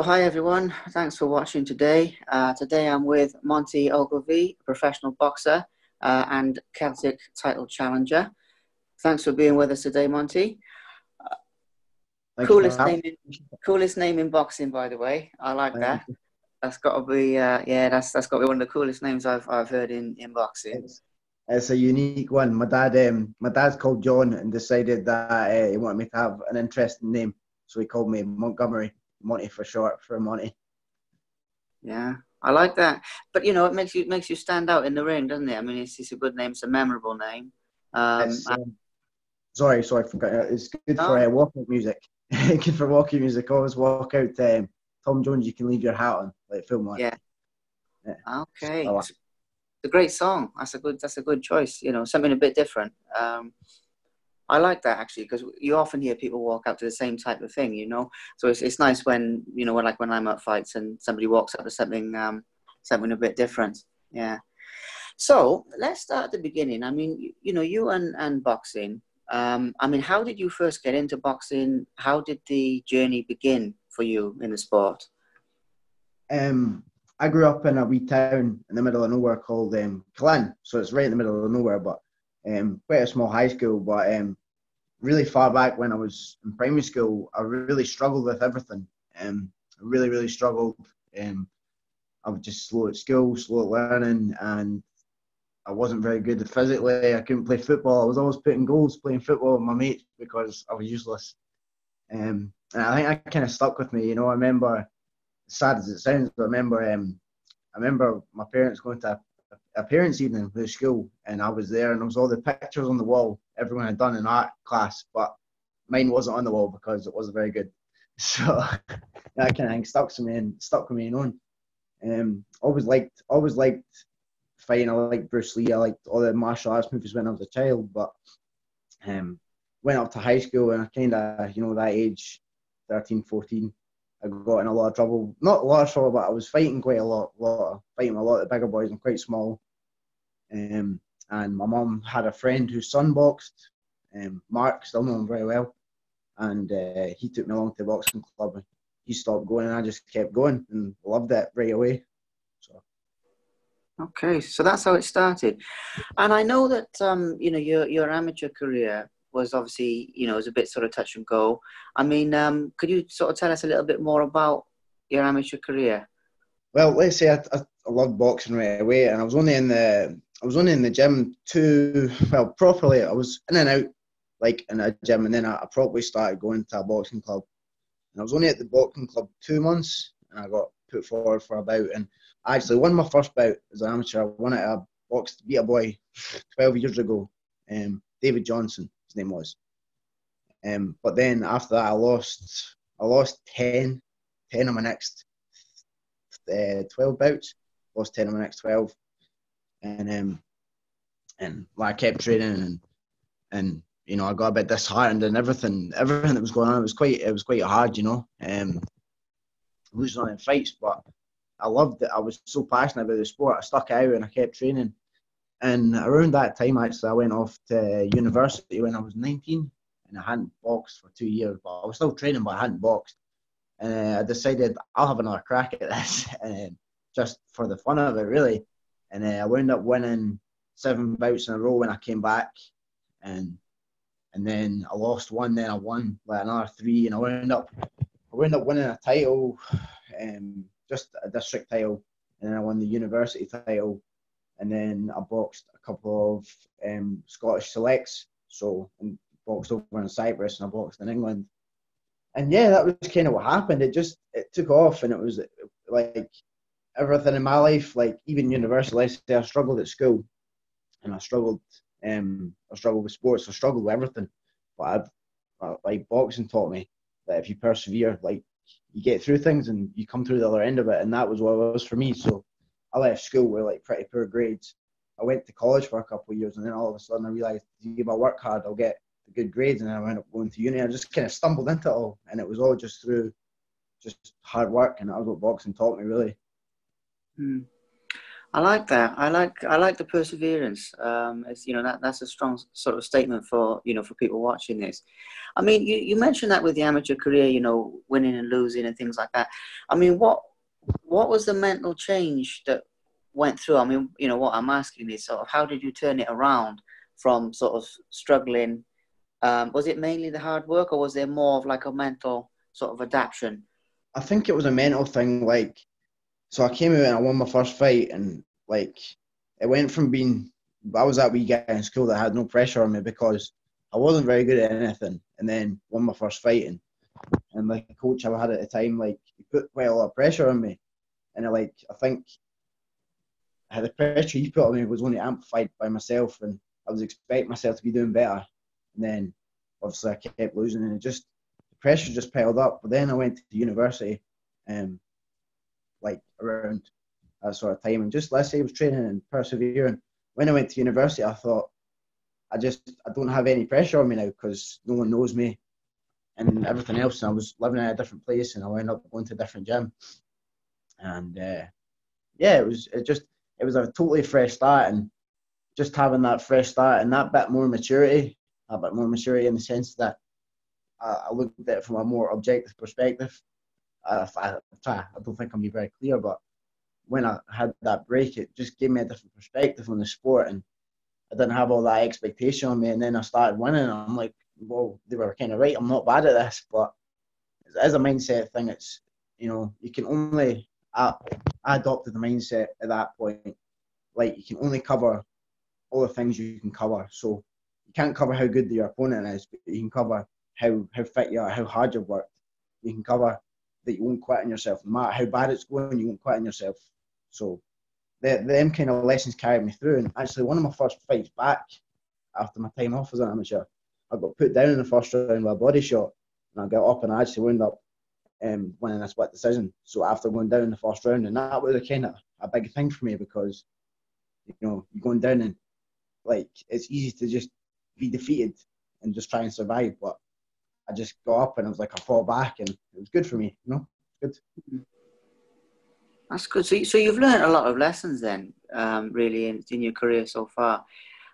Well, hi everyone, thanks for watching today. Uh, today I'm with Monty Ogilvie, professional boxer uh, and Celtic title challenger. Thanks for being with us today, Monty. Uh, coolest name, in, coolest name in boxing, by the way. I like that. That's got to be, uh, yeah, that's that's got to be one of the coolest names I've I've heard in in boxing. It's, it's a unique one. My dad, um, my dad's called John, and decided that uh, he wanted me to have an interesting name, so he called me Montgomery. Monty for short for Monty. Yeah, I like that. But you know, it makes you makes you stand out in the ring, doesn't it? I mean, it's, it's a good name. It's a memorable name. Um, um, sorry, sorry, I forgot. It's good for uh, walkout music. good for walking music. Always walk out. Um, Tom Jones, you can leave your hat on, like film like. Yeah. yeah. Okay. So, it's a great song. That's a good. That's a good choice. You know, something a bit different. Um, I like that actually because you often hear people walk out to the same type of thing, you know. So it's it's nice when you know when like when I'm at fights and somebody walks up to something um something a bit different. Yeah. So let's start at the beginning. I mean, you, you know, you and and boxing. Um, I mean, how did you first get into boxing? How did the journey begin for you in the sport? Um, I grew up in a wee town in the middle of nowhere called um, so it's right in the middle of nowhere, but um, quite a small high school, but um, really far back when I was in primary school, I really struggled with everything. Um, I really, really struggled. Um, I was just slow at school, slow at learning, and I wasn't very good physically. I couldn't play football. I was always putting goals playing football with my mates because I was useless. Um, and I think that kind of stuck with me. You know, I remember, sad as it sounds, I remember, um, I remember my parents going to a parents' evening for the school, and I was there, and there was all the pictures on the wall everyone had done in art class, but mine wasn't on the wall because it wasn't very good. So that kind of thing stuck to me and stuck with me and on. Um, always liked, always liked fighting. I liked Bruce Lee. I liked all the martial arts movies when I was a child, but um, went up to high school and I kind of, you know, that age, 13, 14, I got in a lot of trouble. Not a lot of trouble, but I was fighting quite a lot, lot of, fighting a lot of the bigger boys. I'm quite small. Um, and my mum had a friend whose son boxed, um, Mark, still know him very well. And uh, he took me along to the boxing club. He stopped going, and I just kept going and loved it right away. So. Okay, so that's how it started, and I know that um, you know your your amateur career was obviously, you know, was a bit sort of touch and go. I mean, um, could you sort of tell us a little bit more about your amateur career? Well, let's say I, I, I loved boxing right away, and I was only in the I was only in the gym two well properly. I was in and out like in a gym, and then I, I probably started going to a boxing club. And I was only at the boxing club two months, and I got put forward for a bout, and I actually won my first bout as an amateur. I won it at a box beat a boy twelve years ago, um, David Johnson his name was. Um, but then after that, I lost. I lost 10, 10 of my next uh, twelve bouts. Lost ten of my next twelve, and um, and well, I kept training and and you know I got a bit disheartened and everything everything that was going on. It was quite it was quite hard, you know. Um, losing on in fights, but I loved it. I was so passionate about the sport. I stuck out and I kept training. And around that time, actually, I went off to university when I was 19 and I hadn't boxed for two years, but I was still training, but I hadn't boxed. And uh, I decided I'll have another crack at this, and just for the fun of it, really. And uh, I wound up winning seven bouts in a row when I came back, and and then I lost one, then I won like another three, and I wound up I wound up winning a title, um, just a district title, and then I won the university title and then I boxed a couple of um, Scottish selects. So and boxed over in Cyprus and I boxed in England. And yeah, that was kind of what happened. It just it took off, and it was like everything in my life, like even university. I struggled at school, and I struggled. Um, I struggled with sports. I struggled with everything, but I, like boxing taught me that if you persevere, like you get through things and you come through the other end of it. And that was what it was for me. So I left school with like pretty poor grades. I went to college for a couple of years, and then all of a sudden I realised if I work hard, I'll get the good grades, and I went up going to uni. I just kind of stumbled into it all, and it was all just through just hard work, and that was what boxing taught me really. Hmm. I like that. I like I like the perseverance. Um, it's you know that that's a strong sort of statement for you know for people watching this. I mean, you, you mentioned that with the amateur career, you know, winning and losing and things like that. I mean, what what was the mental change that went through? I mean, you know, what I'm asking is sort of how did you turn it around from sort of struggling? Um, was it mainly the hard work, or was there more of like a mental sort of adaptation? I think it was a mental thing. Like so I came out and I won my first fight, and like it went from being I was that wee guy in school that had no pressure on me because I wasn't very good at anything, and then won my first fight, and, and like the coach I had at the time, like he put quite a lot of pressure on me, and I like I think had the pressure he put on me was only amplified by myself, and I was expecting myself to be doing better, and then obviously I kept losing, and it just the pressure just piled up. But then I went to university, um, like around that sort of time. And just let's say I was training and persevering. When I went to university, I thought, I just I don't have any pressure on me now because no one knows me and everything else. And I was living in a different place, and I ended up going to a different gym. And uh, yeah, it was it just it was a totally fresh start, and just having that fresh start and that bit more maturity, a bit more maturity in the sense that I, I looked at it from a more objective perspective I, I, I don't think I'm being very clear, but when I had that break, it just gave me a different perspective on the sport, and I didn't have all that expectation on me. And then I started winning, and I'm like, well, they were kind of right. I'm not bad at this, but as a mindset thing, it's you know you can only I, I adopted the mindset at that point, like you can only cover all the things you can cover. So you can't cover how good your opponent is, but you can cover how how fit you are, how hard you've worked. You can cover that you won't quit on yourself. No matter how bad it's going, you won't quit on yourself. So the, them kind of lessons carried me through. And actually, one of my first fights back after my time off as an amateur, I got put down in the first round with a body shot, and I got up and I actually wound up um, winning a split decision. So after going down in the first round, and that was a kind of a big thing for me because you know you're going down and like it's easy to just be defeated and just try and survive, but I just got up and I was like, I fought back, and it was good for me. You know, good. That's good. So, so you've learned a lot of lessons then, um, really, in, in your career so far.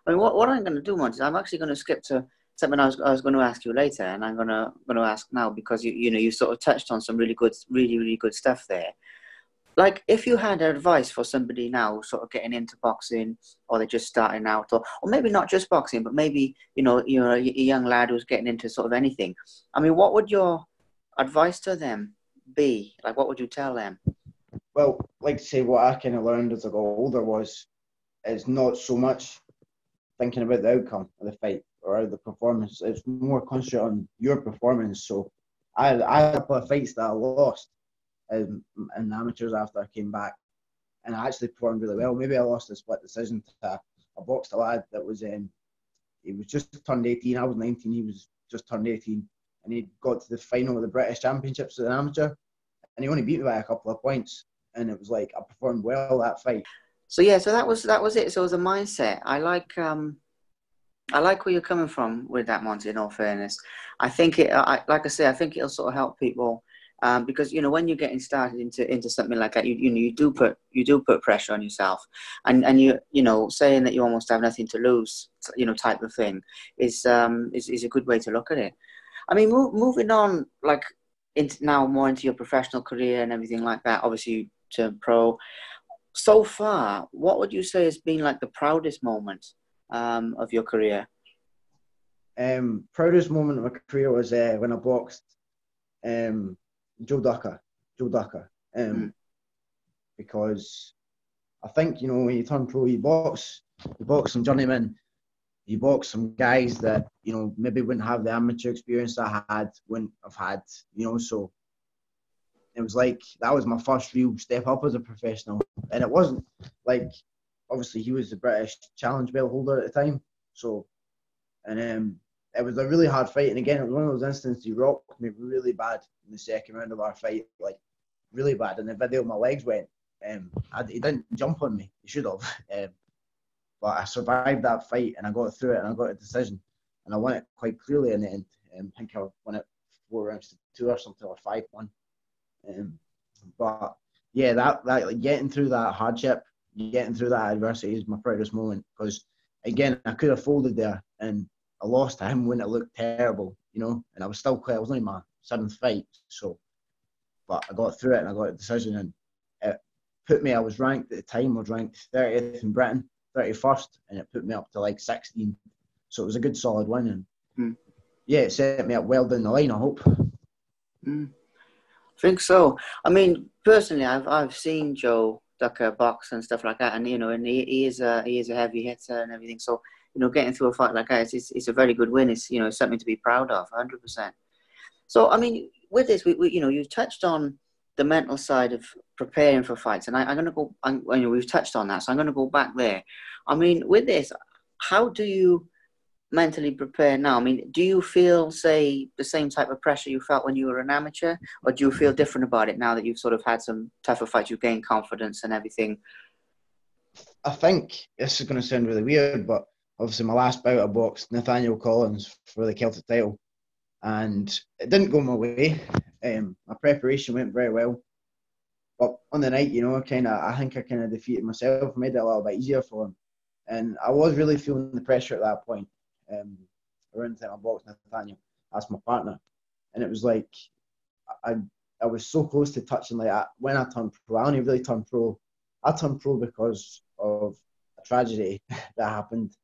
I mean, what, what I'm going to do, Monty, is I'm actually going to skip to something I was, I was going to ask you later, and I'm going to going to ask now because you you know you sort of touched on some really good, really really good stuff there like if you had advice for somebody now sort of getting into boxing or they're just starting out or, or maybe not just boxing but maybe you know you're a, a young lad who's getting into sort of anything i mean what would your advice to them be? Like what would you tell them? Well like to say what i kind of learned as i got older was it's not so much thinking about the outcome of the fight or the performance it's more concentrate on your performance. So i i had a fights that i lost in, in amateurs after I came back, and I actually performed really well. Maybe I lost a split decision to a, a boxed lad that was in. Um, he was just turned 18. I was 19. He was just turned 18, and he got to the final of the British Championships as an amateur, and he only beat me by a couple of points. And it was like I performed well that fight. So yeah, so that was that was it. So it was a mindset. I like um, I like where you're coming from with that, Monty. In all fairness, I think it. I, like I say, I think it'll sort of help people um, because you know when you're getting started into into something like that, you you know you do put you do put pressure on yourself, and and you you know saying that you almost have nothing to lose, you know, type of thing, is um is, is a good way to look at it. I mean, move, moving on, like into now more into your professional career and everything like that. Obviously, to pro. So far, what would you say has been like the proudest moment um, of your career? Um, proudest moment of my career was uh, when I boxed um, Joe Ducker, Joe Ducker, um, mm. because I think you know when you turn pro, you box, you box some journeymen, you box some guys that you know maybe wouldn't have the amateur experience I had, wouldn't have had, you know. So it was like that was my first real step up as a professional, and it wasn't like obviously he was the British challenge belt holder at the time, so and um, it was a really hard fight. And again, it was one of those instances he rocked me really bad in the second round of our fight, like really bad. And the video, my legs went. Um, I, he didn't jump on me. He should have. Um, but I survived that fight and I got through it and I got a decision and I won it quite clearly in the end. Um, I think I won it four rounds to two or something or five one. Um, but yeah, that that like, getting through that hardship getting through that adversity is my proudest moment because again I could have folded there and I lost to him when it looked terrible, you know, and I was still quite I was only my seventh fight, so but I got through it and I got a decision and it put me I was ranked at the time I was ranked 30th in Britain, 31st, and it put me up to like 16. So it was a good solid win and mm. yeah, it set me up well down the line, I hope. Mm. I think so. I mean, personally, I've I've seen Joe Ducker box and stuff like that, and you know, and he, he is a he is a heavy hitter and everything. So you know, getting through a fight like that, it's, it's, a very good win. It's you know something to be proud of, hundred percent. So I mean, with this, we, we, you know, you've touched on the mental side of preparing for fights, and I, am going to go. I'm, you know, we've touched on that, so I'm going to go back there. I mean, with this, how do you mentally prepare now? I mean, do you feel, say, the same type of pressure you felt when you were an amateur, or do you feel different about it now that you've sort of had some tougher fights, you've gained confidence and everything? I think this is going to sound really weird, but obviously my last bout I boxed Nathaniel Collins for the Celtic title, and it didn't go my way. Um, my preparation went very well, but on the night, you know, kind of I think I kind of defeated myself, made it a little bit easier for him, and I was really feeling the pressure at that point um, around the time I boxed Nathaniel. That's my partner, and it was like I I was so close to touching like I, when I turned pro. I only really turned pro. I turned pro because of a tragedy that happened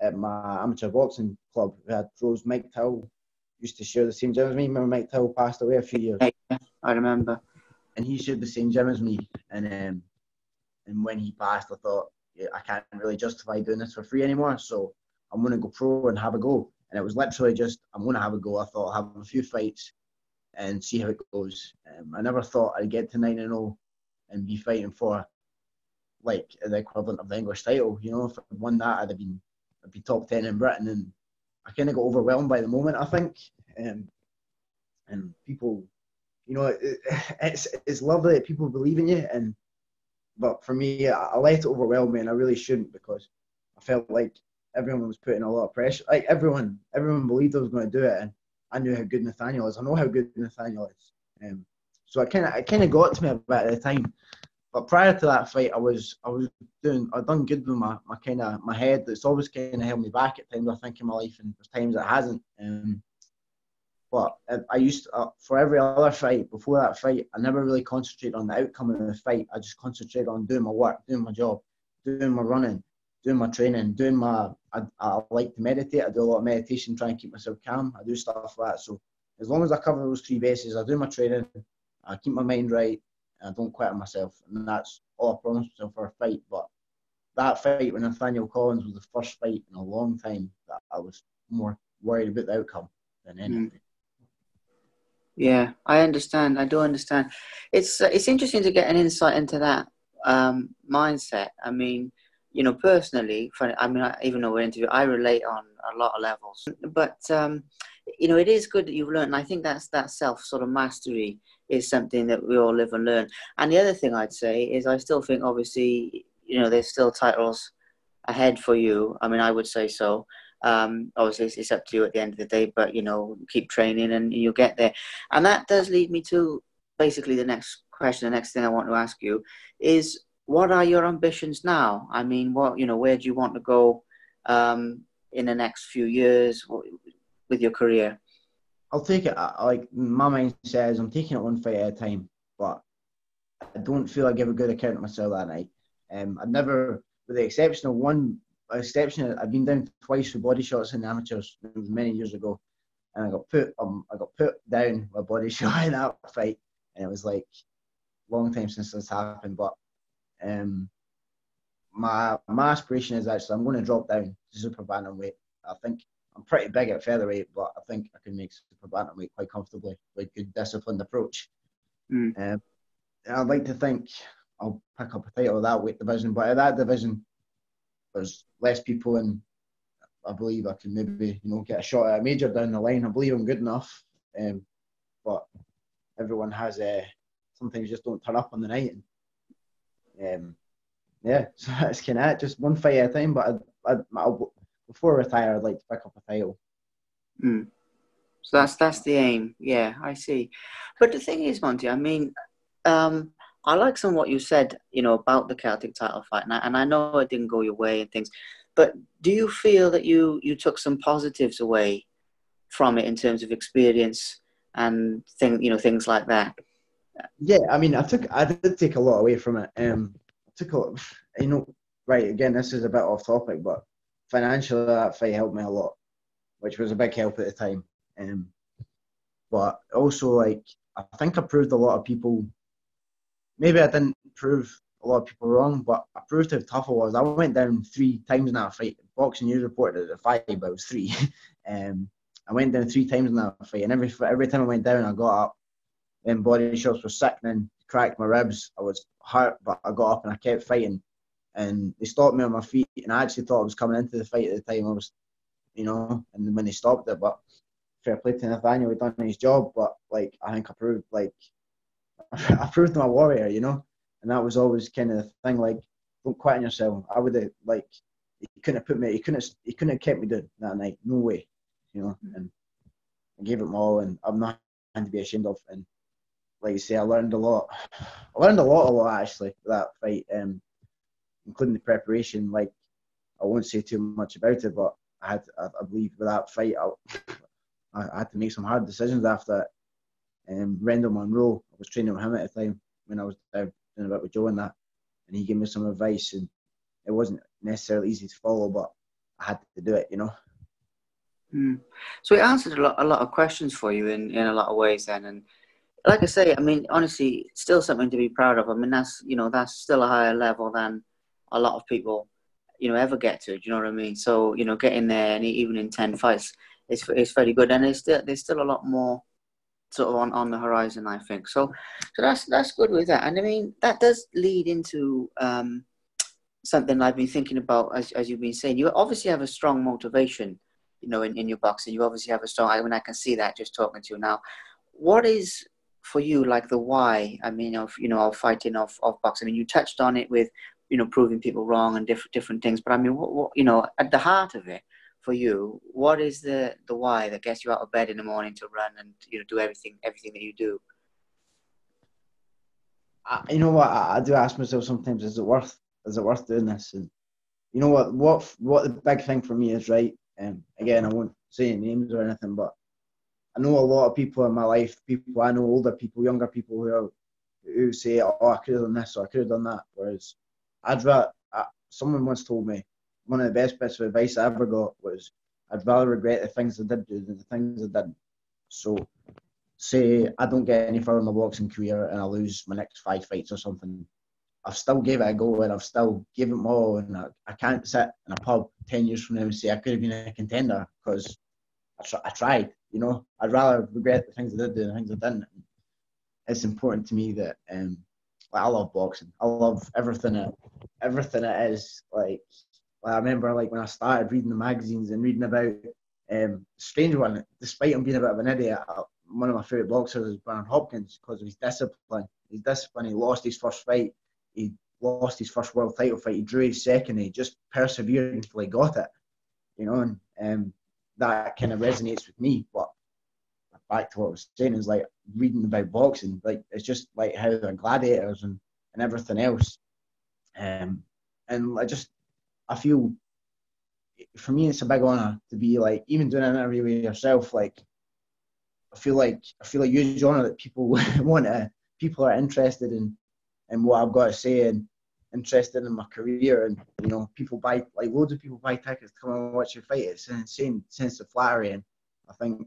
at my amateur boxing club. We had pros. Mike Towell used to share the same gym as me. Remember Mike Towell passed away a few years. I remember. And he shared the same gym as me. And um, and when he passed, I thought yeah, I can't really justify doing this for free anymore. So I'm going to go pro and have a go. And it was literally just, I'm going to have a go. I thought I'll have a few fights and see how it goes. Um, I never thought I'd get to 9 and 0 and be fighting for like the equivalent of the English title. You know, if I won that, I'd have been, I'd be top 10 in Britain. And I kind of got overwhelmed by the moment, I think. Um, and people, you know, it, it's, it's lovely that people believe in you. And, but for me, I, I let it overwhelm me and I really shouldn't because I felt like everyone was putting a lot of pressure. Like everyone, everyone believed I was going to do it, and I knew how good Nathaniel is. I know how good Nathaniel is. Um, so I kind of, I kind of got to me about the time. But prior to that fight, I was, I was doing, I'd done good with my, my kind of my head. That's always kind of held me back at times. I think in my life, and there's times it hasn't. Um, but I used to, uh, for every other fight before that fight, I never really concentrated on the outcome of the fight. I just concentrated on doing my work, doing my job, doing my running, doing my training, doing my I, I like to meditate. I do a lot of meditation, try and keep myself calm. I do stuff like that. So as long as I cover those three bases, I do my training, I keep my mind right, I don't quit on myself. And that's all I promised myself for a fight. But that fight with Nathaniel Collins was the first fight in a long time that I was more worried about the outcome than hmm. anything. Mm. Yeah, I understand. I do understand. It's uh, it's interesting to get an insight into that um, mindset. I mean, you know, personally, for, I mean, even though we're interviewing, I relate on a lot of levels. But um, you know, it is good that you've learned. And I think that's that self sort of mastery is something that we all live and learn. And the other thing I'd say is, I still think, obviously, you know, there's still titles ahead for you. I mean, I would say so. Um, obviously, it's up to you at the end of the day, but you know, keep training and you'll get there. And that does lead me to basically the next question. The next thing I want to ask you is what are your ambitions now? I mean, what you know, where do you want to go um, in the next few years with your career? I'll take it. Like my mind says, I'm taking it one fight at a time, but I don't feel I give a good account of myself that night. Um, I've never, with the exception of one exception, I've been down twice for body shots in the amateurs many years ago, and I got put um, I got put down with a body shot in that fight, and it was like long time since this happened. But um, my my aspiration is actually I'm going to drop down to super bantamweight. I think I'm pretty big at featherweight, but I think I can make super bantamweight quite comfortably with good disciplined approach. Mm. Um, I'd like to think I'll pick up a title of that weight division, but at that division, there's less people, and I believe I can maybe you know get a shot at a major down the line. I believe I'm good enough, um, but everyone has a uh, sometimes just don't turn up on the night. And um, yeah, so that's kind of it. Just one fight at a time. But I, I, I'll, before I retire, I'd like to pick up a title. Mm. So that's that's the aim. Yeah, I see. But the thing is, Monty, I mean, um, I like some what you said, you know, about the Celtic title fight, and I, and I know it didn't go your way and things, but do you feel that you you took some positives away from it in terms of experience and thing, you know, things like that? Yeah, I mean, I took I did take a lot away from it. Um, I took a, you know, right again, this is a bit off topic, but financially that fight helped me a lot, which was a big help at the time. Um, but also like I think I proved a lot of people. Maybe I didn't prove a lot of people wrong, but I proved how tough I was. I went down three times in that fight. Boxing News reported it at five, but it was three. um, I went down three times in that fight, and every every time I went down, I got up. Then body shots were sickening, cracked my ribs. I was hurt, but I got up and I kept fighting. And they stopped me on my feet, and I actually thought I was coming into the fight at the time. I was, you know, and when they stopped it, but fair play to Nathaniel, he done his job. But like, I think I proved like I proved my warrior, you know, and that was always kind of the thing. Like, don't quit on yourself. I would have like he couldn't have put me. He couldn't. He couldn't have kept me down that night. No way, you know. Mm. And I gave it my all, and I'm not going to be ashamed of. And like you say, I learned a lot. I learned a lot, a lot actually that fight, um, including the preparation. Like I won't say too much about it, but I had, I, believe, with that fight, I, I, had to make some hard decisions after it. Um, Rendall Munroe, I was training with him at the time when I was doing a bit with Joe and that, and he gave me some advice, and it wasn't necessarily easy to follow, but I had to do it, you know. Mm. So he answered a lot, a lot of questions for you in, in a lot of ways then, and like I say, I mean, honestly, still something to be proud of. I mean, that's you know that's still a higher level than a lot of people, you know, ever get to. Do you know what I mean? So you know, getting there and even in ten fights, it's it's very good, and there's still there's still a lot more sort of on, on the horizon, I think. So so that's that's good with that, and I mean that does lead into um, something I've been thinking about as as you've been saying. You obviously have a strong motivation, you know, in, in your boxing. You obviously have a strong. I mean, I can see that just talking to you now. What is for you like the why? I mean, of you know, of fighting of of boxing. I mean, you touched on it with you know proving people wrong and different different things. But I mean, what, what you know, at the heart of it for you, what is the the why that gets you out of bed in the morning to run and you know do everything everything that you do? I, you know what I, I do ask myself sometimes: Is it worth? Is it worth doing this? And you know what? What what the big thing for me is right. And um, again, I won't say names or anything, but I know a lot of people in my life, people I know, older people, younger people who are, who say, "Oh, I could have done this or I could have done that." Whereas, I'd rather. Uh, someone once told me one of the best bits of advice I ever got was, "I'd rather regret the things I did do than the things I didn't." So, say I don't get any further in my boxing career and I lose my next five fights or something. I've still gave it a go and I've still given it all, and I, I can't sit in a pub ten years from now and say I could have been a contender because I, tr- I tried. You know, I'd rather regret the things I did do than the things I didn't. It's important to me that um, like I love boxing. I love everything it everything it is. Like, like I remember like when I started reading the magazines and reading about um, strange one. Despite him being a bit of an idiot, uh, one of my favourite boxers is Bernard Hopkins because of his discipline. His discipline. He lost his first fight. He lost his first world title fight. He drew his second. He just persevered until he got it. You know, and um, that kind of resonates with me. But back to what I was saying is like reading about boxing, like it's just like how they're gladiators and, and everything else. Um, and I just I feel for me it's a big honor to be like even doing an interview with yourself. Like I feel like I feel like huge honor that people want to people are interested in in what I've got to say and interested in my career and you know people buy like loads of people buy tickets to come and watch your fight it's an insane sense of flattery and I think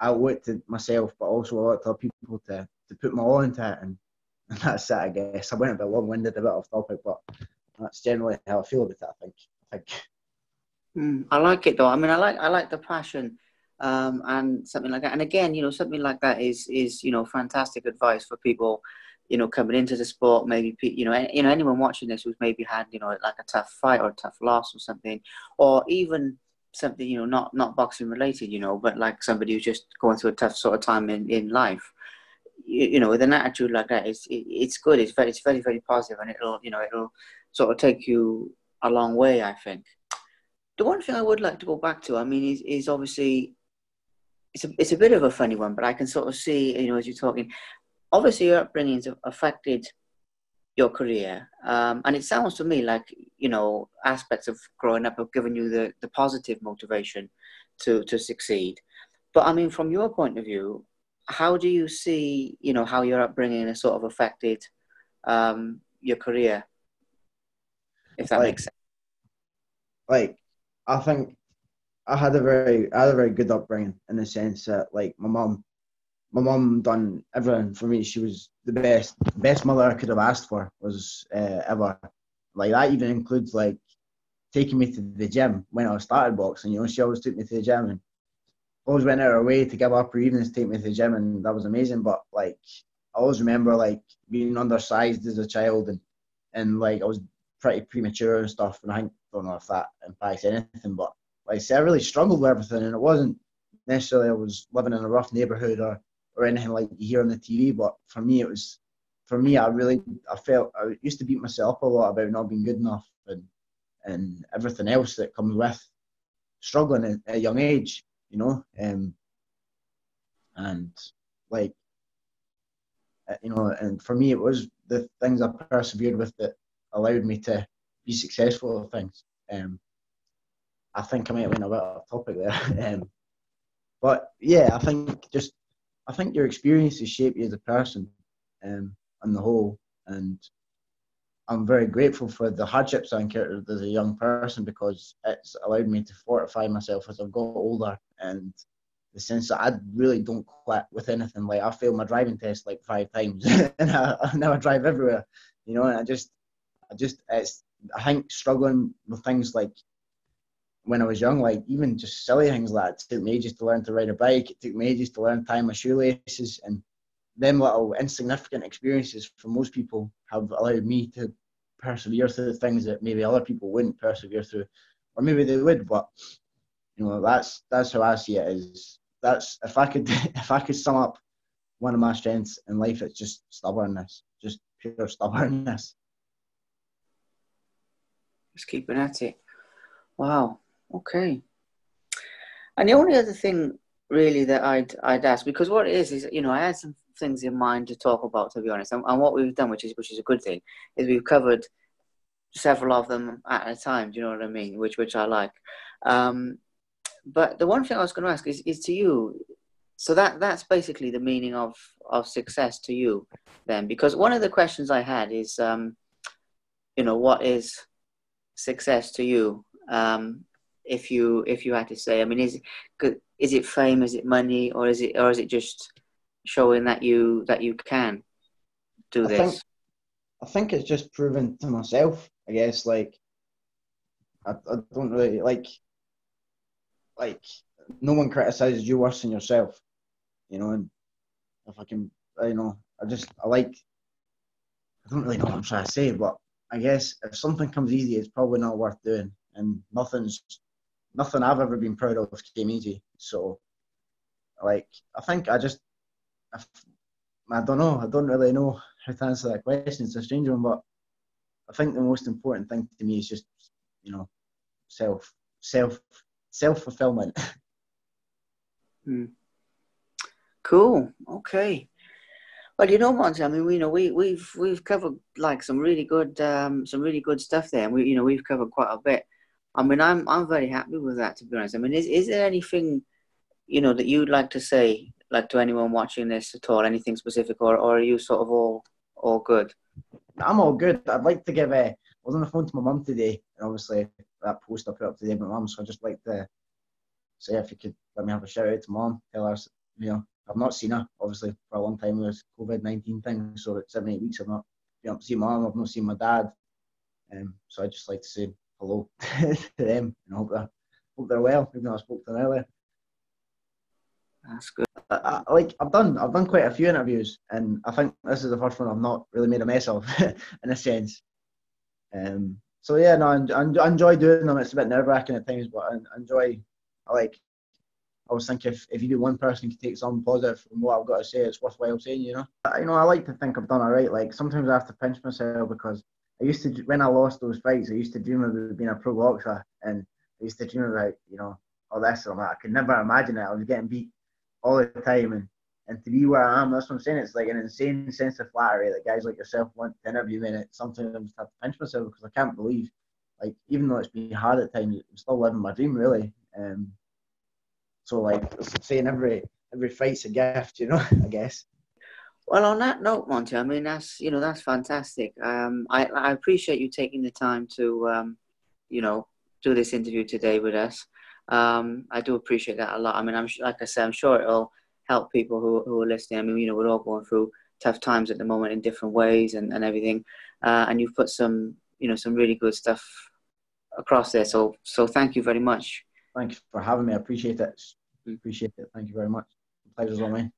I it to myself but also I want to people to, to put my all into it and, and that's it I guess. I went a bit long-winded a bit off topic but that's generally how I feel about it I think I think. Mm, I like it though. I mean I like I like the passion um, and something like that. And again you know something like that is is you know fantastic advice for people you know, coming into the sport, maybe you know, you know, anyone watching this who's maybe had you know like a tough fight or a tough loss or something, or even something you know not not boxing related, you know, but like somebody who's just going through a tough sort of time in in life. You, you know, with an attitude like that, it's it, it's good. It's very it's very very positive, and it'll you know it'll sort of take you a long way. I think. The one thing I would like to go back to, I mean, is, is obviously it's a, it's a bit of a funny one, but I can sort of see, you know, as you're talking, obviously your upbringing's affected your career, um, and it sounds to me like you know aspects of growing up have given you the, the positive motivation to to succeed. But I mean, from your point of view, how do you see you know how your upbringing has sort of affected um, your career? If that like, makes sense. Like, I think I had a very I had a very good upbringing in the sense that like my mum my mum done everything for me. She was the best, best mother I could have asked for was uh, ever. Like that even includes like taking me to the gym when I started boxing. You know, she always took me to the gym and always went out of her way to give up her evenings take me to the gym, and that was amazing. But like, I always remember like being undersized as a child, and and like I was pretty premature and stuff. And I don't know if that impacts anything, but like I said, I really struggled with everything, and it wasn't necessarily I was living in a rough neighborhood or or anything like you hear on the TV. But for me, it was for me. I really I felt I used to beat myself up a lot about not being good enough and and everything else that comes with struggling at, a young age. You know, um, and like uh, you know, and for me, it was the things I persevered with that allowed me to be successful things. Um, I think I might have went a bit off topic there. um, but yeah, I think just I think your experiences shape you as a person um, on the whole. And I'm very grateful for the hardships I encountered as a young person because it's allowed me to fortify myself as I've got older and the sense that I really don't quit with anything. Like I failed my driving test like five times and I, I never drive everywhere, you know, and I just, I just, it's, I think struggling with things like when I was young, like even just silly things like that. It took me ages to learn to ride a bike. It took me ages to learn to tie my shoelaces, and them little insignificant experiences for most people have allowed me to persevere through things that maybe other people wouldn't persevere through, or maybe they would. But you know, that's that's how I see it. Is that's if I could if I could sum up one of my strengths in life, it's just stubbornness, just pure stubbornness. Just keeping at it. Wow. Okay. And the only other thing really that I'd I'd ask because what it is is you know I had some things in mind to talk about to be honest and, and what we've done which is which is a good thing is we've covered several of them at a time do you know what I mean? Which which I like. Um, but the one thing I was going to ask is is to you so that that's basically the meaning of of success to you then because one of the questions I had is um, you know what is success to you? Um, if you if you had to say? I mean, is is it fame? Is it money? Or is it or is it just showing that you that you can do I this? Think, I think it's just proven to myself. I guess like I, I don't really like like no one criticizes you worse than yourself, you know. And if I can, you know, I just I like. I don't really know what I'm trying to say, but I guess if something comes easy, it's probably not worth doing, and nothing's nothing I've ever been proud of came easy. So, like, I think I just, I, I don't know, I don't really know how to answer that question. It's a strange one, but I think the most important thing to me is just, you know, self, self, self fulfillment. Hmm. Cool. Okay. Well, you know, Monty. I mean, we you know we we've we've covered like some really good um, some really good stuff there, and we you know we've covered quite a bit. I mean, I'm I'm very happy with that to be honest. I mean, is is there anything, you know, that you'd like to say, like to anyone watching this at all, anything specific, or, or are you sort of all all good? I'm all good. I'd like to give a. I was on the phone to my mum today, and obviously that post I put up today, my mum. So I'd just like to say if you could let me have a shout out to mum, tell her, you know, I've not seen her obviously for a long time with COVID nineteen thing. So it's seven eight weeks I've not been able to see mum. I've not seen my dad. Um, so I'd just like to say hello to them and I hope they're, hope they're well, even though I spoke to them earlier. That's good. I, I, like I've done I've done quite a few interviews and I think this is the first one I've not really made a mess of in a sense. Um, so yeah, no, I, I enjoy doing them. It's a bit nerve wracking at times, but I, enjoy. I like. I was thinking if, if you do one person can take something positive from what I've got to say, it's worthwhile saying. You know, you know, I like to think I've done all right. Like sometimes I have to pinch myself because I used to when I lost those fights, I used to dream about being a pro boxer, and I used to dream about you know all this. And I could never imagine it. I was getting beat all the time, and and to be where I am, that's what I'm saying. It's like an insane sense of flattery that guys like yourself want to interview me. And it's something I just have to pinch myself because I can't believe, like, even though it's been hard at times, I'm still living my dream, really. Um, so, like, saying every every fight's a gift, you know, I guess. Well, on that note, Monty, I mean that's you know that's fantastic. Um, I I appreciate you taking the time to um, you know do this interview today with us. Um, I do appreciate that a lot. I mean, I'm like I said, I'm sure it'll help people who who are listening. I mean, you know, we're all going through tough times at the moment in different ways and, and everything. Uh, and you've put some you know some really good stuff across there. So so thank you very much. Thanks for having me. I appreciate it. Mm. Appreciate it. Thank you very much. Pleasure's on me.